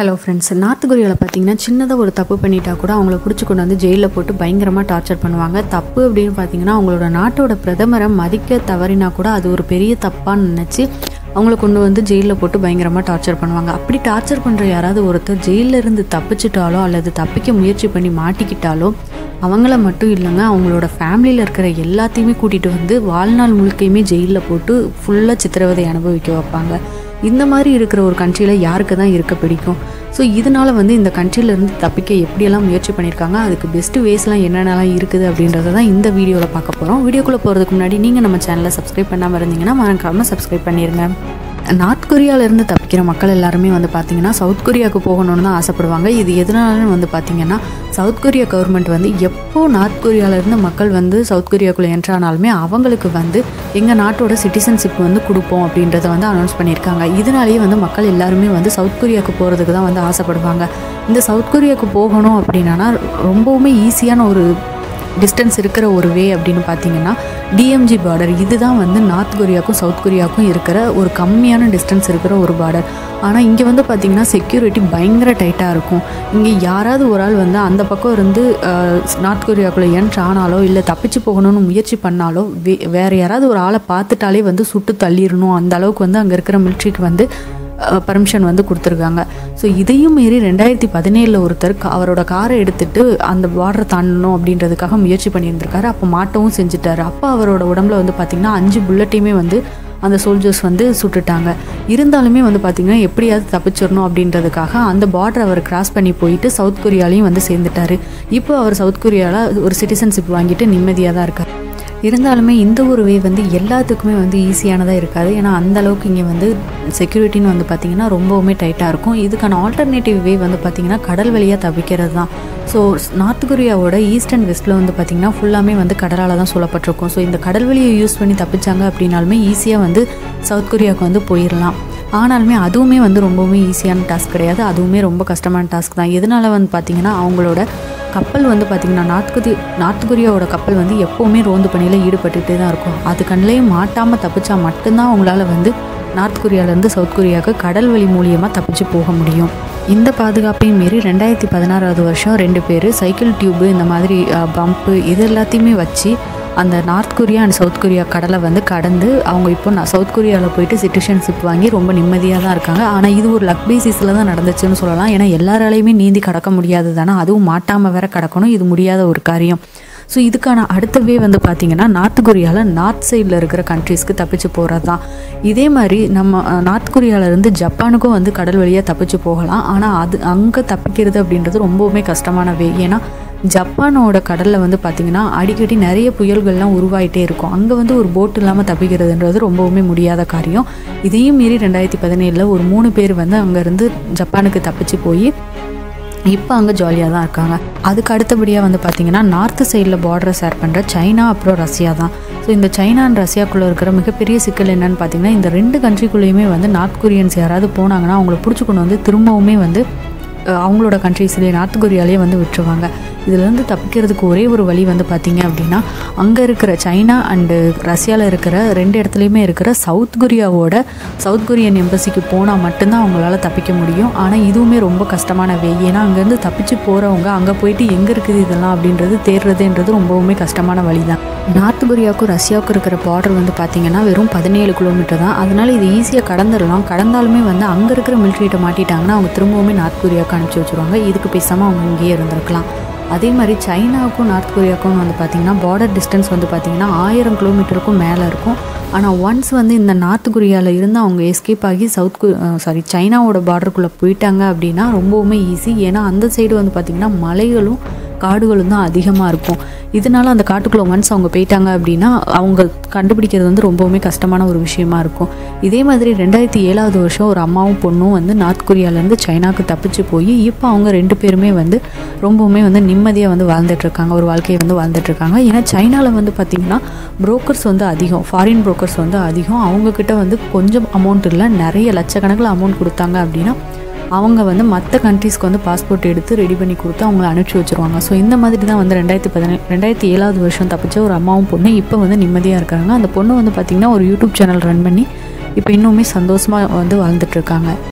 Hello friends north கொரியாவில் பார்த்தீங்கன்னா சின்னதாக ஒரு தப்பு பண்ணிட்டா கூட அவங்கள பிடிச்சி கொண்டு வந்து ஜெயிலில் போட்டு பயங்கரமாக டார்ச்சர் பண்ணுவாங்க. தப்பு அப்படின்னு பார்த்தீங்கன்னா அவங்களோட நாட்டோட பிரதமரை மதிக்க தவறினா கூட அது ஒரு பெரிய தப்பான்னு நினச்சி அவங்கள கொண்டு வந்து ஜெயிலில் போட்டு பயங்கரமாக டார்ச்சர் பண்ணுவாங்க. அப்படி டார்ச்சர் பண்ணுற யாராவது ஒருத்தர் ஜெயிலில் இருந்து தப்பிச்சிட்டாலோ அல்லது தப்பிக்க முயற்சி பண்ணி மாட்டிக்கிட்டாலோ அவங்கள மட்டும் இல்லைங்க அவங்களோட ஃபேமிலியில் இருக்கிற எல்லாத்தையுமே கூட்டிகிட்டு வந்து வாழ்நாள் முழுக்கையுமே ஜெயிலில் போட்டு ஃபுல்லாக சித்திரவதை அனுபவிக்க வைப்பாங்க. இந்த மாதிரி இருக்கிற ஒரு கண்ட்ரியில் யாருக்கு தான் இருக்க பிடிக்கும்? ஸோ இதனால் வந்து இந்த கண்ட்ரிலேருந்து தப்பிக்க எப்படியெல்லாம் முயற்சி பண்ணியிருக்காங்க? அதுக்கு பெஸ்ட்டு வேஸ்லாம் என்னென்னலாம் இருக்குது அப்படின்றத தான் இந்த வீடியோவில் பார்க்க போகிறோம் வீடியோக்குள்ளே போகிறதுக்கு முன்னாடி நீங்கள் நம்ம சேனலை சப்ஸ்கிரைப் பண்ணாமல் இருந்தீங்கன்னா மறக்காமல் சப்ஸ்கிரைப் பண்ணிடுங்க நார்த் கொரியாவிலேருந்து தப்பிக்கிற மக்கள் எல்லாருமே வந்து பார்த்திங்கன்னா சவுத் கொரியாவுக்கு போகணும்னு தான் ஆசைப்படுவாங்க. இது எதனாலன்னு வந்து பார்த்திங்கன்னா சவுத் கொரியா கவர்மெண்ட் வந்து எப்போ நார்த் கொரியாவிலேருந்து மக்கள் வந்து சவுத் கொரியாக்குள்ளே என்ட்ரானாலுமே அவங்களுக்கு வந்து எங்கள் நாட்டோட சிட்டிசன்ஷிப் வந்து கொடுப்போம் அப்படின்றத வந்து அனௌன்ஸ் பண்ணியிருக்காங்க. இதனாலேயே வந்து மக்கள் எல்லாருமே வந்து சவுத் கொரியாவுக்கு போகிறதுக்கு தான் வந்து ஆசைப்படுவாங்க. இந்த சவுத் கொரியாவுக்கு போகணும் அப்படின்னா ரொம்பவுமே ஈஸியான ஒரு டிஸ்டன்ஸ் இருக்கிற ஒரு வே அப்படின்னு பார்த்தீங்கன்னா டிஎம்ஜி பார்டர் இதுதான் வந்து நார்த் கொரியாவுக்கும் சவுத் கொரியாவுக்கும் இருக்கிற ஒரு கம்மியான டிஸ்டன்ஸ் இருக்கிற ஒரு பார்டர் ஆனால் இங்கே வந்து பார்த்திங்கன்னா செக்யூரிட்டி பயங்கர டைட்டாக இருக்கும். இங்கே யாராவது ஒரு ஆள் வந்து அந்த பக்கம் இருந்து நார்த் கொரியாவுக்குள்ளே என்ட்ரு ஆனாலோ இல்லை தப்பிச்சு போகணும்னு முயற்சி பண்ணாலோ வே வேறு யாராவது ஒரு ஆளை பார்த்துட்டாலே வந்து சுட்டு தள்ளிடணும். அந்த அளவுக்கு வந்து அங்கே இருக்கிற மிலிட்ரிக்கு வந்து பர்மிஷன் வந்து கொடுத்துருக்காங்க. ஸோ இதையும் மீறி ரெண்டாயிரத்தி பதினேழில் ஒருத்தர் அவரோட காரை எடுத்துட்டு அந்த பார்டரை தாண்டணும் அப்படின்றதுக்காக முயற்சி பண்ணியிருந்திருக்காரு. அப்போ மாட்டவும் செஞ்சுட்டாரு. அப்போ அவரோட உடம்புல வந்து பார்த்திங்கன்னா அஞ்சு புல்லட்டையுமே வந்து அந்த சோல்ஜர்ஸ் வந்து சுட்டுட்டாங்க. இருந்தாலுமே வந்து பார்த்திங்கன்னா எப்படியாவது தப்பிச்சிடணும் அப்படின்றதுக்காக அந்த பார்டர் அவர் கிராஸ் பண்ணி போயிட்டு சவுத் கொரியாலையும் வந்து சேர்ந்துட்டாரு. இப்போ அவர் சவுத் கொரியாவில் ஒரு சிட்டிசன்ஷிப் வாங்கிட்டு நிம்மதியாக தான் இருக்கார். இருந்தாலுமே இந்த ஒரு வே வந்து எல்லாத்துக்குமே வந்து ஈஸியானதாக இருக்காது. ஏன்னா அந்த அளவுக்கு இங்கே வந்து செக்யூரிட்டின்னு வந்து பார்த்திங்கன்னா ரொம்பவுமே டைட்டாக இருக்கும். இதுக்கான ஆல்டர்னேட்டிவ் வே வந்து பார்த்திங்கன்னா கடல் வழியாக தப்பிக்கிறது தான். ஸோ நார்த் கொரியாவோட ஈஸ்ட் அண்ட் வெஸ்ட்டில் வந்து பார்த்திங்கன்னா ஃபுல்லாமே வந்து கடலால் தான் சொல்லப்பட்டிருக்கும் ஸோ இந்த கடல் வழியை யூஸ் பண்ணி தப்பிச்சாங்க அப்படின்னாலுமே ஈஸியாக வந்து சவுத் கொரியாவுக்கு வந்து போயிடலாம் ஆனாலுமே அதுவுமே வந்து ரொம்பவுமே ஈஸியான டாஸ்க் கிடையாது. அதுவுமே ரொம்ப கஷ்டமான டாஸ்க் தான். எதனால வந்து பார்த்திங்கன்னா அவங்களோட கப்பல் வந்து பார்த்திங்கன்னா நார்த் கொரி நார்த் கொரியாவோட கப்பல் வந்து எப்போவுமே ரோந்து பணியில் ஈடுபட்டுகிட்டே தான் இருக்கும். அது கண்ணிலையும் மாட்டாமல் தப்பிச்சா மட்டும்தான் அவங்களால வந்து நார்த் கொரியாவிலேருந்து சவுத் கொரியாவுக்கு கடல் வழி மூலியமாக தப்பிச்சு போக முடியும். இந்த பாதுகாப்பையும் மீறி ரெண்டாயிரத்தி பதினாறாவது வருஷம் ரெண்டு பேர் சைக்கிள் டியூபு இந்த மாதிரி பம்ப்பு இது எல்லாத்தையுமே வச்சு அந்த North Korea and South Korea கடலை வந்து கடந்து அவங்க இப்போ நான் சவுத் கொரியாவில் போயிட்டு சிட்டிசன்ஷிப் வாங்கி ரொம்ப நிம்மதியாக தான் இருக்காங்க. ஆனால் இது ஒரு லக் பேசிஸில் தான் நடந்துச்சுன்னு சொல்லலாம். ஏன்னா எல்லாராலையுமே நீந்தி கடக்க முடியாது தானே? அதுவும் மாட்டாமல் வேற கடக்கணும். இது முடியாத ஒரு காரியம். ஸோ இதுக்கான அடுத்தவே வந்து பார்த்திங்கன்னா நார்த் கொரியாவில் நார்த் சைடில் இருக்கிற கண்ட்ரீஸ்க்கு தப்பிச்சு போகிறது தான். இதே மாதிரி நம்ம நார்த் கொரியாவிலேருந்து ஜப்பானுக்கும் வந்து கடல் வழியாக தப்பிச்சு போகலாம். ஆனால் அது அங்கே தப்பிக்கிறது அப்படின்றது ரொம்பவுமே கஷ்டமான வே ஏன்னா ஜப்பானோட கடலில் வந்து பார்த்திங்கன்னா அடிக்கடி நிறைய புயல்கள்லாம் உருவாகிட்டே இருக்கும். அங்கே வந்து ஒரு போட் இல்லாமல் தப்பிக்கிறதுன்றது ரொம்பவுமே முடியாத காரியம். இதையும் மீறி ரெண்டாயிரத்தி பதினேழில் ஒரு மூணு பேர் வந்து அங்கேருந்து ஜப்பானுக்கு தப்பிச்சு போய் இப்போ அங்கே ஜாலியாக தான் இருக்காங்க. அதுக்கு அடுத்தபடியாக வந்து பார்த்திங்கன்னா நார்த் சைடில் பார்டரை ஷேர் பண்ணுற சைனா அப்புறம் ரஷ்யா தான். ஸோ இந்த சைனா அண்ட் ரஷ்யாக்குள்ளே இருக்கிற மிகப்பெரிய சிக்கல் என்னன்னு பார்த்தீங்கன்னா இந்த ரெண்டு கண்ட்ரிக்குள்ளேயுமே வந்து நார்த் கொரியன்ஸ் யாராவது போனாங்கன்னா அவங்கள பிடிச்சி கொண்டு வந்து திரும்பவுமே வந்து அவங்களோட கண்ட்ரீஸ்லேயே நார்த் கொரியாலேயே வந்து விட்டுருவாங்க. இதுலேருந்து தப்பிக்கிறதுக்கு ஒரே ஒரு வழி வந்து பார்த்திங்க அப்படின்னா அங்கே இருக்கிற சைனா அண்டு ரஷ்யாவில் இருக்கிற ரெண்டு இடத்துலையுமே இருக்கிற சவுத் கொரியாவோட சவுத் கொரியன் எம்பசிக்கு போனால் மட்டும்தான் அவங்களால தப்பிக்க முடியும். ஆனால் இதுவுமே ரொம்ப கஷ்டமான வே ஏன்னா அங்கேருந்து தப்பிச்சு போகிறவங்க அங்கே போயிட்டு எங்கே இருக்குது இதெல்லாம் அப்படின்றது தேடுறதுன்றது ரொம்பவுமே கஷ்டமான வழி தான் நார்த் கொரியாவுக்கும் ரஷ்யாவுக்கும் இருக்கிற பார்டர் வந்து பார்த்தீங்கன்னா வெறும் பதினேழு கிலோமீட்டர் தான். அதனால் இது ஈஸியாக கடந்துடலாம் கடந்தாலுமே வந்து அங்கே இருக்கிற மிலிட்ரிகிட்ட மாட்டிட்டாங்கன்னா அவங்க திரும்பவுமே நார்த் கொரியாவுக்கு அனுப்பிச்சி வச்சுருவாங்க. இதுக்கு பேசாமல் அவங்க இங்கேயே இருந்திருக்கலாம். அதே மாதிரி சைனாவுக்கும் நார்த் கொரியாவுக்கும் வந்து பார்த்திங்கன்னா பார்டர் டிஸ்டன்ஸ் வந்து பார்த்திங்கன்னா ஆயிரம் கிலோமீட்டருக்கும் மேலே இருக்கும். ஆனால் ஒன்ஸ் வந்து இந்த நார்த் கொரியாவில் இருந்து அவங்க எஸ்கேப் ஆகி சவுத் சாரி சைனாவோட பார்டருக்குள்ளே போயிட்டாங்க அப்படின்னா ரொம்பவுமே ஈஸி ஏன்னா அந்த சைடு வந்து பார்த்திங்கன்னா மலைகளும் காடுகளும் தான் அதிகமாக இருக்கும். இதனால அந்த காட்டுக்குள்ளே ஒன்ஸ் அவங்க போயிட்டாங்க அப்படின்னா அவங்க கண்டுபிடிக்கிறது வந்து ரொம்பவுமே கஷ்டமான ஒரு விஷயமா இருக்கும். இதே மாதிரி ரெண்டாயிரத்தி ஏழாவது வருஷம் ஒரு அம்மாவும் பொண்ணும் வந்து நார்த் கொரியாலேருந்து சைனாக்கு தப்பிச்சு போய் இப்போ அவங்க ரெண்டு பேருமே வந்து ரொம்பவுமே வந்து நிம்மதியாக வந்து வாழ்ந்துட்டுருக்காங்க ஒரு வாழ்க்கையை வந்து வாழ்ந்துட்டுருக்காங்க ஏன்னா சைனாவில் வந்து பார்த்திங்கன்னா புரோக்கர்ஸ் வந்து அதிகம் ஃபாரின் புரோக்கர்ஸ் வந்து அதிகம். அவங்கக்கிட்ட வந்து கொஞ்சம் அமௌண்ட் இல்லை நிறைய லட்சக்கணக்கில் அமௌண்ட் கொடுத்தாங்க அப்படின்னா அவங்க வந்து மற்ற கண்ட்ரீஸ்க்கு வந்து பாஸ்போர்ட் எடுத்து ரெடி பண்ணி கொடுத்து அவங்கள அனுப்பிச்சி வச்சுருவாங்க. ஸோ இந்த மாதிரி தான் வந்து ரெண்டாயிரத்தி பதினேழு ரெண்டாயிரத்தி ஏழாவது வருஷம் தப்பிச்ச ஒரு அம்மாவும் பொண்ணு இப்போ வந்து நிம்மதியாக இருக்காங்க. அந்த பொண்ணு வந்து பார்த்திங்கன்னா ஒரு யூடியூப் சேனல் ரன் பண்ணி இப்போ இன்னுமே சந்தோஷமாக வந்து வாழ்ந்துட்டுருக்காங்க